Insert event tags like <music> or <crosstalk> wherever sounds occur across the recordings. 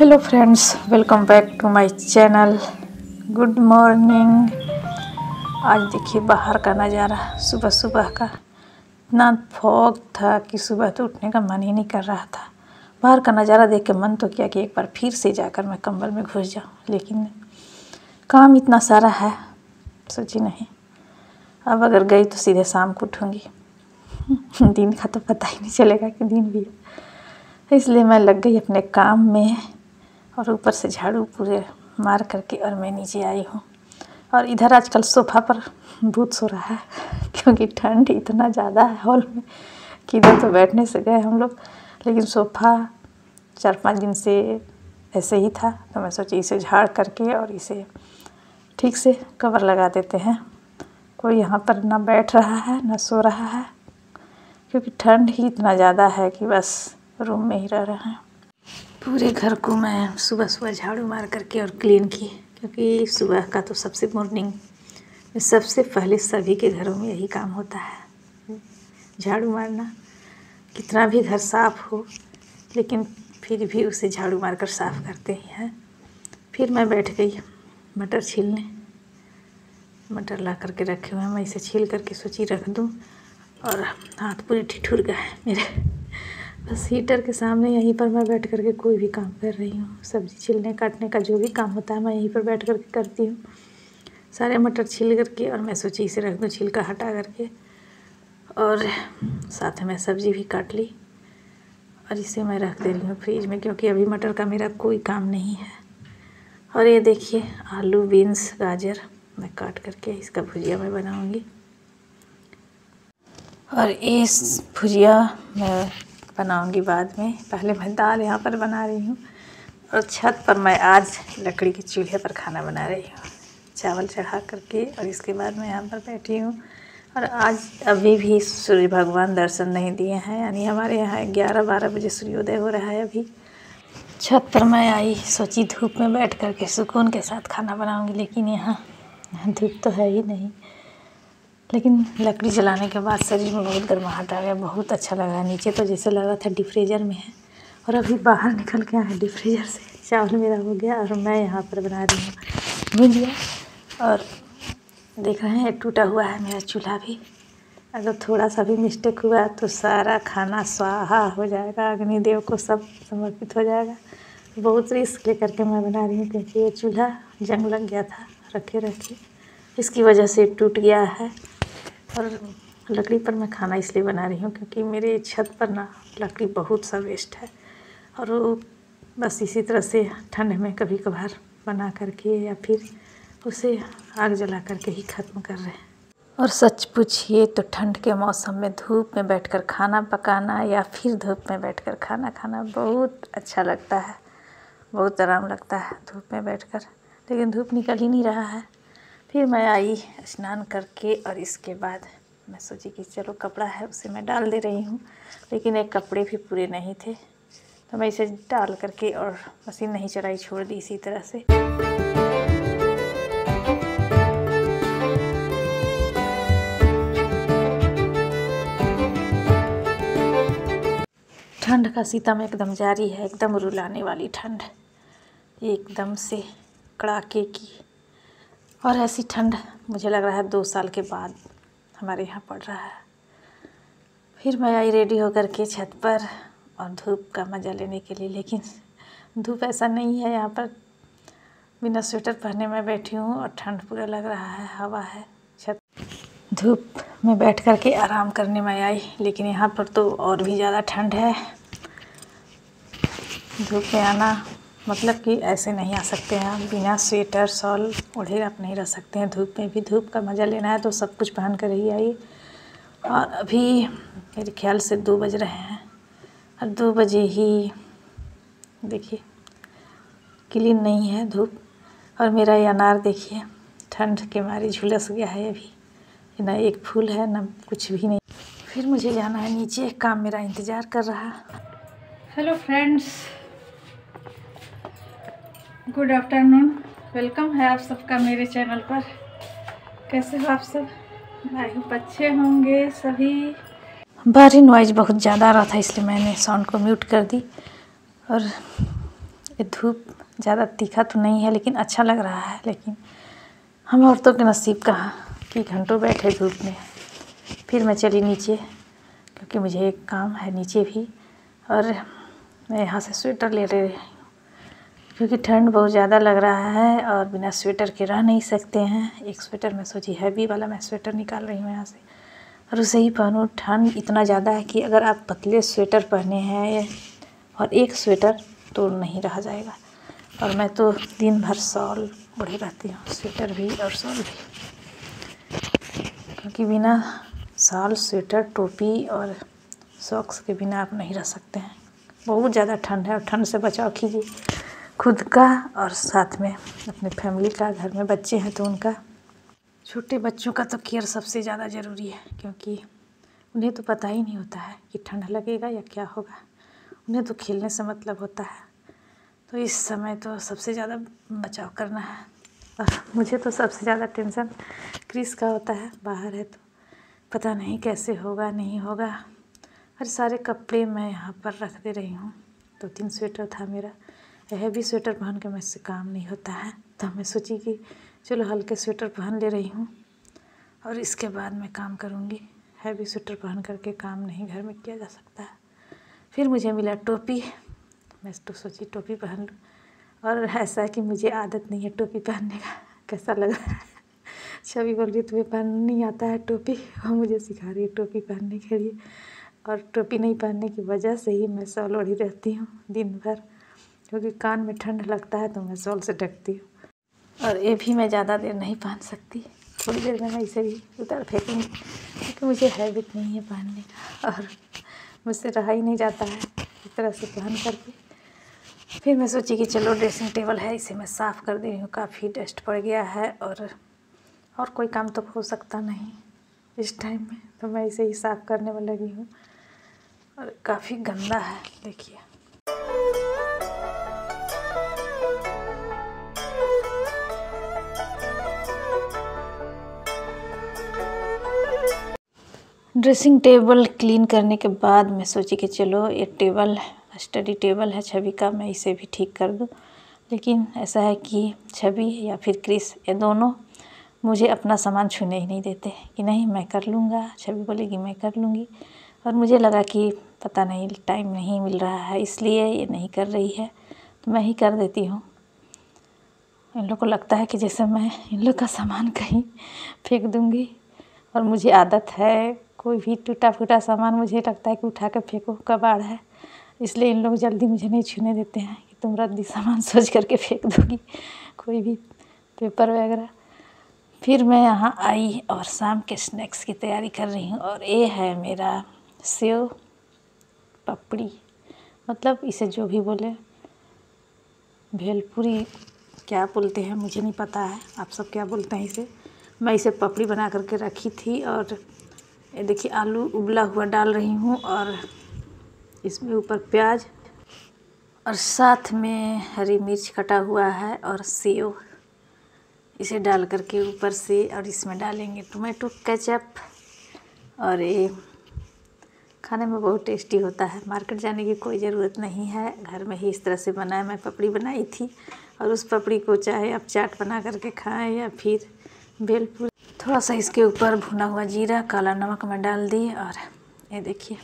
Hello friends welcome back to my channel good morning आज देखिए बाहर का नज़ारा, सुबह सुबह का। इतना फॉग था कि सुबह तो उठने का मन ही नहीं कर रहा था। बाहर का नज़ारा देख के मन तो किया कि एक बार फिर से जाकर मैं कंबल में घुस जाऊँ, लेकिन काम इतना सारा है, सोची नहीं। अब अगर गई तो सीधे शाम को उठूँगी। <laughs> दिन का तो पता ही नहीं चलेगा कि दिन भी इसलिए मैं लग गई अपने काम में। और ऊपर से झाड़ू पूरे मार करके और मैं नीचे आई हूँ। और इधर आजकल सोफ़ा पर भूत सो रहा है, क्योंकि ठंड इतना ज़्यादा है हॉल में कि इधर तो बैठने से गए हम लोग। लेकिन सोफ़ा चार पाँच दिन से ऐसे ही था तो मैं सोची इसे झाड़ करके और इसे ठीक से कवर लगा देते हैं। कोई यहाँ पर ना बैठ रहा है, ना सो रहा है, क्योंकि ठंड ही इतना ज़्यादा है कि बस रूम में ही रह रहे हैं। पूरे घर को मैं सुबह सुबह झाड़ू मार करके और क्लीन की क्योंकि सुबह का तो सबसे मॉर्निंग में सबसे पहले सभी के घरों में यही काम होता है। झाड़ू मारना, कितना भी घर साफ़ हो, लेकिन फिर भी उसे झाड़ू मार कर साफ़ करते ही हैं। फिर मैं बैठ गई मटर छीलने। मटर ला करके रखे हुए हैं, मैं इसे छील करके सोची रख दूँ और हाथ पूरे ठिठुर गए मेरे। बस हीटर के सामने यहीं पर मैं बैठ करके कोई भी काम कर रही हूँ। सब्ज़ी छीलने, काटने का जो भी काम होता है, मैं यहीं पर बैठ करके करती हूँ। सारे मटर छील करके और मैं सोची इसे रख दूँ छिलका हटा करके। और साथ में सब्ज़ी भी काट ली और इसे मैं रख दे रही हूँ फ्रिज में क्योंकि अभी मटर का मेरा कोई काम नहीं है। और ये देखिए, आलू, बीन्स, गाजर मैं काट करके इसका भुजिया मैं बनाऊँगी। और इस भुजिया मैं बनाऊँगी बाद में। पहले मैं दाल यहाँ पर बना रही हूँ और छत पर मैं आज लकड़ी के चूल्हे पर खाना बना रही हूँ। चावल चढ़ा करके और इसके बाद मैं यहाँ पर बैठी हूँ। और आज अभी भी सूर्य भगवान दर्शन नहीं दिए हैं, यानी हमारे यहाँ ग्यारह बारह बजे सूर्योदय हो रहा है अभी। छत पर मैं आई, सोची धूप में बैठ करके सुकून के साथ खाना बनाऊँगी, लेकिन यहाँ धूप तो है ही नहीं। लेकिन लकड़ी जलाने के बाद शरीर में बहुत गर्माहट आ गया, बहुत अच्छा लगा नीचे तो जैसे लग रहा था डिफ्रीजर में है। और अभी बाहर निकल के आए डिफ्रीजर से, चावल मेरा हो गया और मैं यहाँ पर बना रही हूँ। भुजिया और देख रहे हैं, टूटा हुआ है मेरा चूल्हा भी। अगर थोड़ा सा भी मिस्टेक हुआ तो सारा खाना स्वाहा हो जाएगा, अग्निदेव को सब समर्पित हो जाएगा। बहुत रिस्क लेकर के मैं बना रही हूँ, क्योंकि ये चूल्हा जंग लग गया था रखे रखे इसकी वजह से टूट गया है। और लकड़ी पर मैं खाना इसलिए बना रही हूँ क्योंकि मेरे छत पर ना लकड़ी बहुत सा वेस्ट है। और वो बस इसी तरह से ठंड में कभी कभार बना करके या फिर उसे आग जला करके ही ख़त्म कर रहे हैं। और सच पूछिए तो ठंड के मौसम में धूप में बैठकर खाना पकाना या फिर धूप में बैठकर खाना खाना बहुत अच्छा लगता है। बहुत आराम लगता है धूप में बैठकर। लेकिन धूप निकल ही नहीं रहा है। फिर मैं आई स्नान करके और इसके बाद मैं सोची कि चलो कपड़ा है उसे मैं डाल दे रही हूँ, लेकिन एक कपड़े भी पूरे नहीं थे। तो मैं इसे डाल करके और मशीन नहीं चलाई, छोड़ दी इसी तरह से। ठंड का सीतम एकदम जारी है, एकदम रुलाने वाली ठंड। एकदम से कड़ाके की और ऐसी ठंड मुझे लग रहा है दो साल के बाद हमारे यहाँ पड़ रहा है। फिर मैं आई रेडी होकर के छत पर और धूप का मज़ा लेने के लिए, लेकिन धूप ऐसा नहीं है यहाँ पर। बिना स्वेटर पहने मैं बैठी हूँ और ठंड पूरा लग रहा है, हवा है, छत। धूप में बैठ कर के आराम करने में आई, लेकिन यहाँ पर तो और भी ज़्यादा ठंड है। धूप में आना मतलब कि ऐसे नहीं आ सकते हैं आप। बिना स्वेटर शॉल ओढ़े आप नहीं रह सकते हैं। धूप में भी धूप का मज़ा लेना है तो सब कुछ पहन कर ही आइए। और अभी मेरे ख्याल से दो बज रहे हैं। और दो बजे ही देखिए, क्लीन नहीं है धूप। और मेरा ये अनार देखिए, ठंड के मारे झुलस गया है अभी। ना एक फूल है, ना कुछ भी नहीं। फिर मुझे जाना है नीचे, काम मेरा इंतज़ार कर रहा। Hello friends good afternoon welcome है आप सबका मेरे चैनल पर। कैसे हो आप सब? आई होप अच्छे होंगे सभी। बाहरी नॉइज़ बहुत ज़्यादा आ रहा था, इसलिए मैंने साउंड को म्यूट कर दी। और ये धूप ज़्यादा तीखा तो नहीं है, लेकिन अच्छा लग रहा है, लेकिन हम औरतों के नसीब कहाँ? कि घंटों बैठे धूप में। फिर मैं चली नीचे, क्योंकि मुझे एक काम है नीचे भी। और मैं यहाँ से स्वेटर ले रही क्योंकि ठंड बहुत ज़्यादा लग रहा है और बिना स्वेटर के रह नहीं सकते हैं। एक स्वेटर मैं सोची, हैवी वाला मैं स्वेटर निकाल रही हूँ यहाँ से। और उसे ही पहनूँ, ठंड इतना ज़्यादा है कि अगर आप पतले स्वेटर पहने हैं और एक स्वेटर तो नहीं रहा जाएगा। और मैं तो दिन भर सॉल बढ़े रहती हूँ, स्वेटर भी और सॉल भी। क्योंकि बिना साल स्वेटर, टोपी और सॉक्स के बिना आप नहीं रह सकते हैं। बहुत ज़्यादा ठंड है और ठंड से बचाव कीजिए। खुद का और साथ में अपने फैमिली का, घर में बच्चे हैं तो उनका। छोटे बच्चों का तो केयर सबसे ज़्यादा ज़रूरी है, क्योंकि उन्हें तो पता ही नहीं होता है कि ठंड लगेगा या क्या होगा। उन्हें तो खेलने से मतलब होता है। तो इस समय तो सबसे ज़्यादा बचाव करना है। और मुझे तो सबसे ज़्यादा टेंशन क्रिस का होता है, बाहर है तो पता नहीं कैसे होगा, नहीं होगा। हर सारे कपड़े मैं यहाँ पर रख दे रही हूँ। दो तो तीन स्वेटर था मेरा। हैवी स्वेटर पहन के मुझसे काम नहीं होता है। तो मैं सोची कि चलो हल्के स्वेटर पहन ले रही हूँ और इसके बाद मैं काम करूँगी। हैवी स्वेटर पहन करके काम नहीं घर में किया जा सकता है। फिर मुझे मिला टोपी। मैं तो सोची टोपी पहन लूँ। और ऐसा कि मुझे आदत नहीं है टोपी पहनने का। कैसा लग रहा है? छवि बोल रही, तुम्हें पहन नहीं आता है टोपी? और मुझे सिखा रही है टोपी पहनने के लिए। और टोपी नहीं पहनने की वजह से ही मैं सॉल ओढ़ी रहती हूँ दिन भर। क्योंकि कान में ठंड लगता है तो मैं सॉल से ढकती हूँ। और ये भी मैं ज़्यादा देर नहीं पहन सकती। थोड़ी देर में मैं इसे भी उतर फेंकूँगी, क्योंकि मुझे हैबिट नहीं है पहनने का, और मुझसे रहा ही नहीं जाता है इस तरह से पहन करके। फिर मैं सोची कि चलो ड्रेसिंग टेबल है, इसे मैं साफ़ कर दे रही हूँ, काफ़ी डस्ट पड़ गया है और और कोई काम तो हो सकता नहीं इस टाइम में तो मैं इसे ही साफ़ करने में लगी हूँ। और काफ़ी गंदा है, देखिए। ड्रेसिंग टेबल क्लीन करने के बाद मैं सोची कि चलो ये टेबल स्टडी टेबल है छवि का, मैं इसे भी ठीक कर दूँ। लेकिन ऐसा है कि छवि या फिर क्रिस, ये दोनों मुझे अपना सामान छूने ही नहीं देते कि नहीं, मैं कर लूँगा। छवि बोलेगी मैं कर लूँगी। और मुझे लगा कि पता नहीं, टाइम नहीं मिल रहा है, इसलिए ये नहीं कर रही है तो मैं ही कर देती हूँ। इन लोग को लगता है कि जैसे मैं इन लोग का सामान कहीं फेंक दूँगी। और मुझे आदत है कोई भी टूटा फूटा सामान मुझे लगता है कि उठा कर फेंको, कबाड़ है। इसलिए इन लोग जल्दी मुझे नहीं छूने देते हैं कि तुम रद्दी सामान <laughs> सोच करके फेंक दोगी। कोई भी पेपर वगैरह। फिर मैं यहाँ आई और शाम के स्नैक्स की तैयारी कर रही हूँ और ये है मेरा सेव पपड़ी। मतलब इसे जो भी बोले, भेलपुरी क्या बोलते हैं मुझे नहीं पता है। आप सब क्या बोलते हैं इसे? मैं इसे पपड़ी बना करके रखी थी और ये देखिए आलू उबला हुआ डाल रही हूँ और इसमें ऊपर प्याज और साथ में हरी मिर्च कटा हुआ है और सेव। इसे डाल करके ऊपर से और इसमें डालेंगे टोमेटो केचप और ये खाने में बहुत टेस्टी होता है। मार्केट जाने की कोई ज़रूरत नहीं है। घर में ही इस तरह से बनाया। मैं पपड़ी बनाई थी और उस पपड़ी को चाहे आप चाट बना करके खाएँ या फिर भेलपुरी थोड़ा सा इसके ऊपर भुना हुआ जीरा, काला नमक मैं डाल दी और ये देखिए,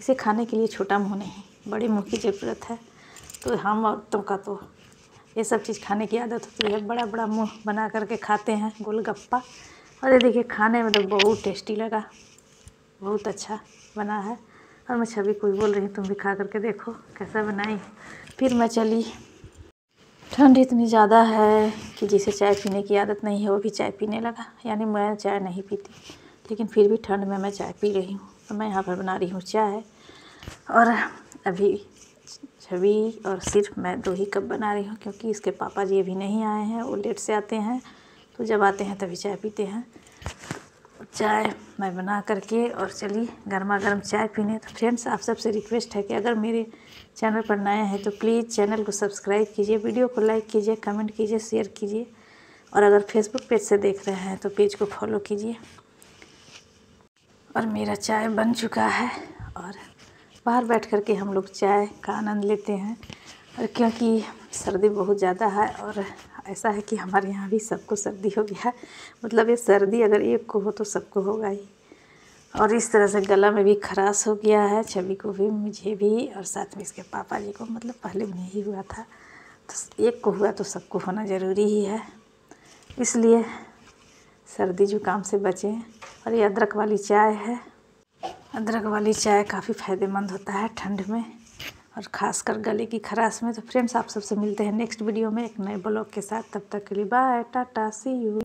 इसे खाने के लिए छोटा मुँह नहीं बड़े मुँह की ज़रूरत है। तो हम औरतों का तो ये सब चीज़ खाने की आदत होती है बड़ा बड़ा मुँह बना करके खाते हैं, गोलगप्पा। और ये देखिए, खाने में तो बहुत टेस्टी लगा, बहुत अच्छा बना है। और मैं छवि कोई बोल रही हूँ, तुम भी खा करके देखो, कैसा बनाई फिर मैं चली, ठंड इतनी ज़्यादा है। जिसे चाय पीने की आदत नहीं है, वो भी चाय पीने लगा। यानी मैं चाय नहीं पीती, लेकिन फिर भी ठंड में मैं चाय पी रही हूँ। तो मैं यहाँ पर बना रही हूँ चाय। और अभी छवि और सिर्फ़ मैं दो ही कप बना रही हूँ, क्योंकि इसके पापा जी अभी नहीं आए हैं, वो लेट से आते हैं। तो जब आते हैं तभी चाय पीते हैं। चाय मैं बना करके और चली गर्मा गर्म चाय पीने। तो फ्रेंड्स आप सबसे रिक्वेस्ट है कि अगर मेरे चैनल पर नए हैं तो प्लीज़ चैनल को सब्सक्राइब कीजिए वीडियो को लाइक कीजिए कमेंट कीजिए शेयर कीजिए और अगर फेसबुक पेज से देख रहे हैं तो पेज को फॉलो कीजिए। और मेरा चाय बन चुका है और बाहर बैठ कर के हम लोग चाय का आनंद लेते हैं और क्योंकि सर्दी बहुत ज़्यादा है और ऐसा है कि हमारे यहाँ भी सबको सर्दी हो गया है। मतलब ये सर्दी अगर एक को हो तो सबको होगा ही। और इस तरह से गला में भी खराश हो गया है, छवि को भी, मुझे भी और साथ में इसके पापा जी को। मतलब पहले उन्हें ही हुआ था। तो एक को हुआ तो सबको होना ज़रूरी ही है। इसलिए सर्दी जुकाम से बचें। और ये अदरक वाली चाय है। अदरक वाली चाय काफ़ी फ़ायदेमंद होता है ठंड में। और ख़ासकर गले की खराश में तो फ्रेंड्स आप सबसे मिलते हैं नेक्स्ट वीडियो में एक नए ब्लॉग के साथ। तब तक के लिए बाय टाटा सी यू